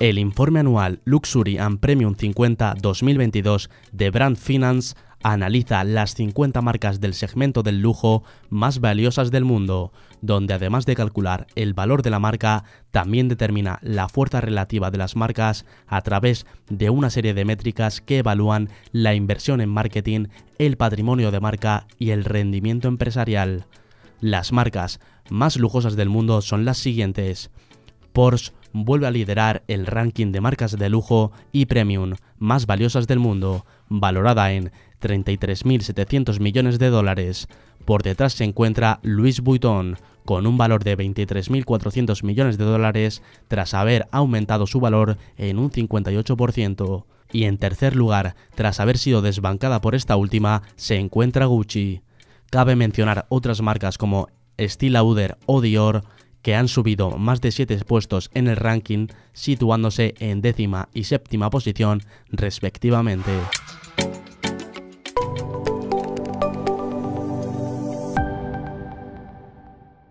El informe anual Luxury and Premium 50 2022 de Brand Finance analiza las 50 marcas del segmento del lujo más valiosas del mundo, donde además de calcular el valor de la marca, también determina la fuerza relativa de las marcas a través de una serie de métricas que evalúan la inversión en marketing, el patrimonio de marca y el rendimiento empresarial. Las marcas más lujosas del mundo son las siguientes. Porsche vuelve a liderar el ranking de marcas de lujo y premium más valiosas del mundo, valorada en 33.700 millones de dólares. Por detrás se encuentra Louis Vuitton, con un valor de 23.400 millones de dólares tras haber aumentado su valor en un 58%. Y en tercer lugar, tras haber sido desbancada por esta última, se encuentra Gucci. Cabe mencionar otras marcas como Style Lauder o Dior, que han subido más de 7 puestos en el ranking, situándose en décima y séptima posición respectivamente.